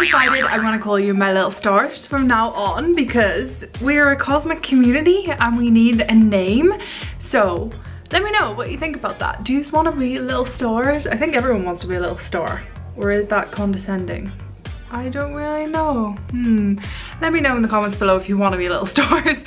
decided I'm gonna call you my little stars from now on because we're a cosmic community and we need a name. So let me know what you think about that. Do you want to be little stars? I think everyone wants to be a little star. Or is that condescending? I don't really know. Hmm. Let me know in the comments below if you want to be little stars.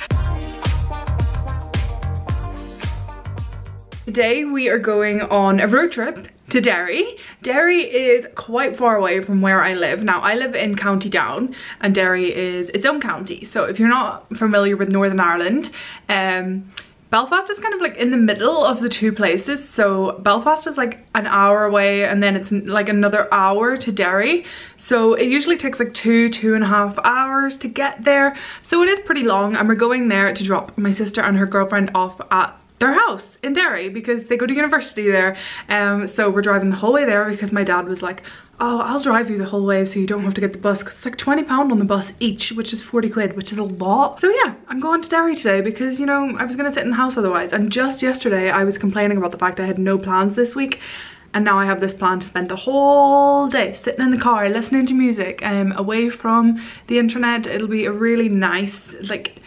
Today we are going on a road trip to Derry. Derry is quite far away from where I live. Now I live in County Down and Derry is its own county. So if you're not familiar with Northern Ireland, um, Belfast is kind of like in the middle of the two places. So Belfast is like an hour away and then it's like another hour to Derry. So it usually takes like two, two and a half hours to get there. So it is pretty long and we're going there to drop my sister and her girlfriend off at their house in Derry because they go to university there. Um, so we're driving the whole way there because my dad was like, oh, I'll drive you the whole way so you don't have to get the bus because it's like 20 pound on the bus each, which is 40 quid, which is a lot. So yeah, I'm going to Derry today because, you know, I was gonna sit in the house otherwise. And just yesterday I was complaining about the fact I had no plans this week and now I have this plan to spend the whole day sitting in the car listening to music um, away from the internet. It'll be a really nice, like,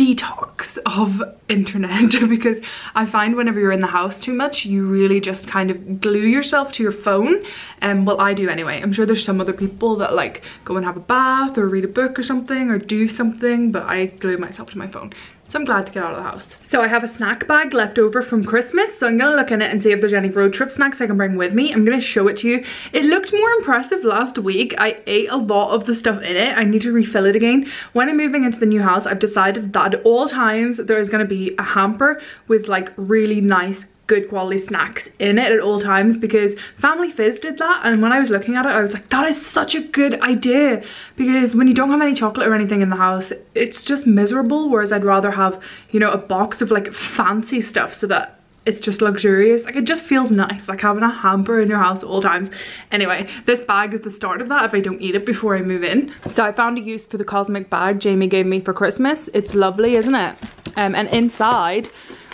detox of internet because I find whenever you're in the house too much you really just kind of glue yourself to your phone. And um, well I do anyway. I'm sure there's some other people that like go and have a bath or read a book or something or do something but I glue myself to my phone so I'm glad to get out of the house. So I have a snack bag left over from Christmas. So I'm gonna look in it and see if there's any road trip snacks I can bring with me. I'm gonna show it to you. It looked more impressive last week. I ate a lot of the stuff in it. I need to refill it again. When I'm moving into the new house, I've decided that at all times there is gonna be a hamper with like really nice good quality snacks in it at all times because Family Fizz did that and when I was looking at it I was like that is such a good idea. Because when you don't have any chocolate or anything in the house it's just miserable whereas I'd rather have you know a box of like fancy stuff so that it's just luxurious. Like it just feels nice like having a hamper in your house at all times. Anyway this bag is the start of that if I don't eat it before I move in. So I found a use for the cosmic bag Jamie gave me for Christmas. It's lovely isn't it? Um, and inside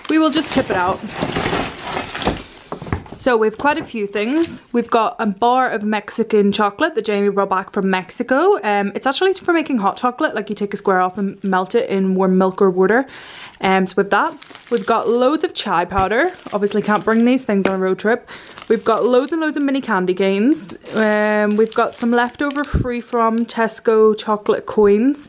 we will just tip it out so we've quite a few things. We've got a bar of Mexican chocolate that Jamie brought back from Mexico. Um, it's actually for making hot chocolate, like you take a square off and melt it in warm milk or water. Um, so with that, we've got loads of chai powder. Obviously can't bring these things on a road trip. We've got loads and loads of mini candy canes. Um, we've got some leftover free from Tesco chocolate coins.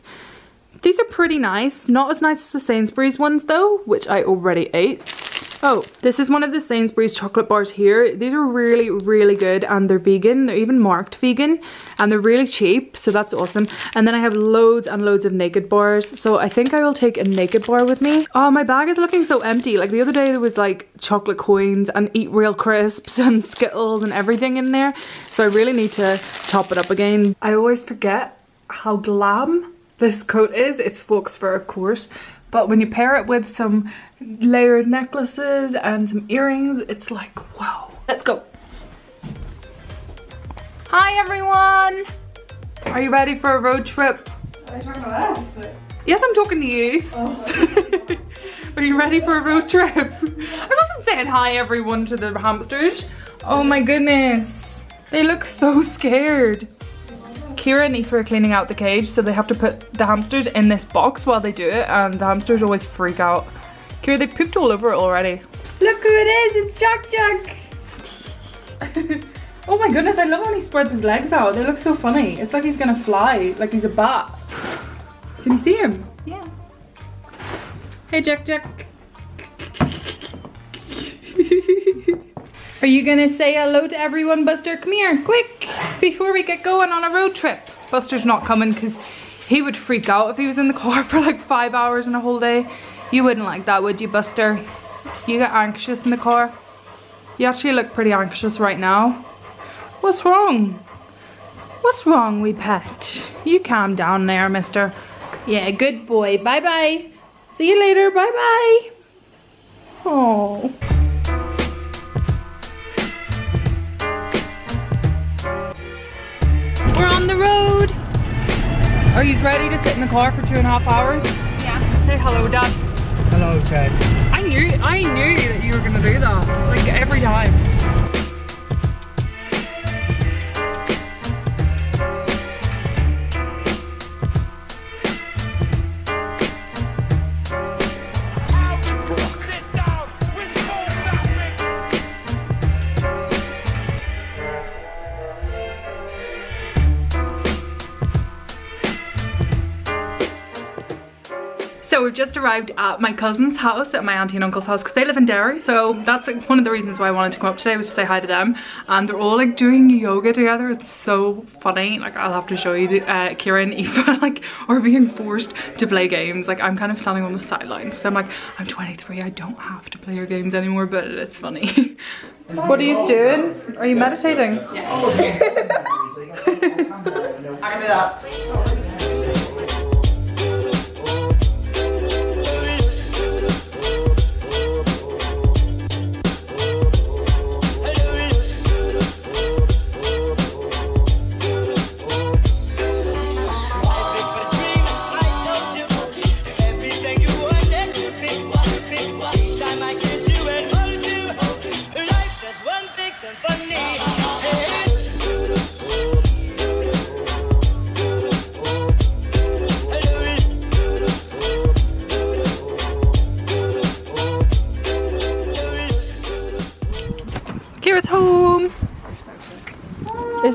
These are pretty nice. Not as nice as the Sainsbury's ones though, which I already ate. Oh, this is one of the Sainsbury's chocolate bars here. These are really, really good and they're vegan. They're even marked vegan and they're really cheap. So that's awesome. And then I have loads and loads of Nakd bars. So I think I will take a Nakd bar with me. Oh, my bag is looking so empty. Like the other day there was like chocolate coins and eat real crisps and Skittles and everything in there. So I really need to top it up again. I always forget how glam this coat is. It's fox fur, of course. But when you pair it with some layered necklaces and some earrings, it's like, wow. Let's go. Hi everyone! Are you ready for a road trip? Are you talking about us? Yes, I'm talking to you. Oh. Are you ready for a road trip? I wasn't saying hi everyone to the hamsters. Oh my goodness. They look so scared. Kira and Aoife are cleaning out the cage, so they have to put the hamsters in this box while they do it, and the hamsters always freak out. Kira, they pooped all over it already. Look who it is, it's Jack Jack! oh my goodness, I love when he spreads his legs out. They look so funny. It's like he's gonna fly, like he's a bat. Can you see him? Yeah. Hey Jack Jack. Are you gonna say hello to everyone, Buster? Come here, quick, before we get going on a road trip. Buster's not coming because he would freak out if he was in the car for like five hours in a whole day. You wouldn't like that, would you, Buster? You get anxious in the car? You actually look pretty anxious right now. What's wrong? What's wrong, wee pet? You calm down there, mister. Yeah, good boy. Bye-bye. See you later. Bye-bye. Oh. Are on the road! Are you ready to sit in the car for two and a half hours? Yeah. Say hello, Dad. Hello, Ted. I knew, I knew that you were gonna do that, like every time. We've just arrived at my cousin's house, at my auntie and uncle's house, because they live in Derry. So that's like, one of the reasons why I wanted to come up today was to say hi to them. And they're all like doing yoga together. It's so funny. Like I'll have to show you the, uh, Kira and Aoife like are being forced to play games. Like I'm kind of standing on the sidelines. So I'm like, I'm 23, I don't have to play your games anymore, but it is funny. what are you doing? Are you meditating? Yes. I can do that.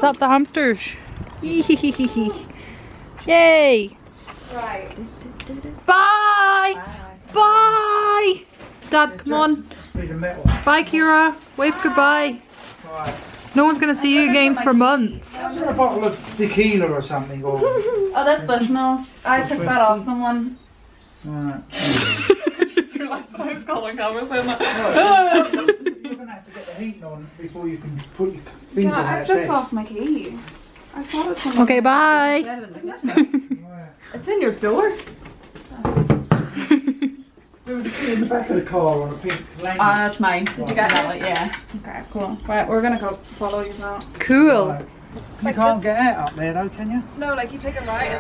Is that the hamsters? Yay! Right. Bye! Bye! Dad, come on. Need a metal. Bye, Kira. Wave goodbye. Right. No one's gonna see you again for months. Is there a bottle of tequila or something? Or, Oh, that's Bushmills. I took that off someone. right. just realised that I was calling camera saying that. You're going to have to get the heat on before you can put your things Yeah, on I've just bed. lost my key. I thought it was. Okay, bye. It's in your door. There was a key in the back of the car on a pink lane. Ah, that's mine. Did you get that? one? Yeah. Okay, cool. Right, we're gonna go follow you now. Cool. Right. You can't get out up there though, can you? No, like you take a right.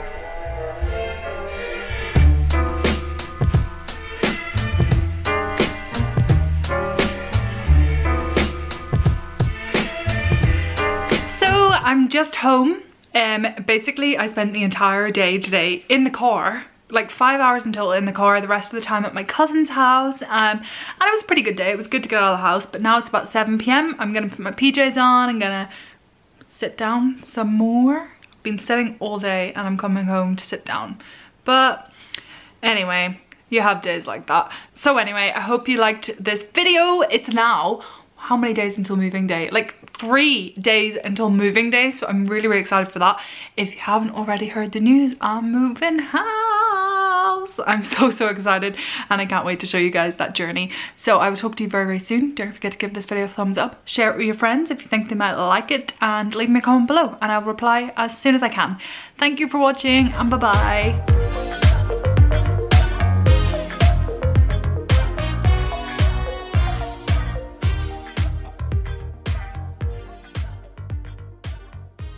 I'm just home. Um, basically, I spent the entire day today in the car, like five hours until in the car, the rest of the time at my cousin's house. Um, and it was a pretty good day. It was good to get out of the house, but now it's about 7 p.m. I'm gonna put my PJs on. I'm gonna sit down some more. I've Been sitting all day and I'm coming home to sit down. But anyway, you have days like that. So anyway, I hope you liked this video. It's now, how many days until moving day? Like three days until moving day. So I'm really, really excited for that. If you haven't already heard the news, I'm moving house. I'm so, so excited and I can't wait to show you guys that journey. So I will talk to you very, very soon. Don't forget to give this video a thumbs up, share it with your friends if you think they might like it and leave me a comment below and I'll reply as soon as I can. Thank you for watching and bye-bye.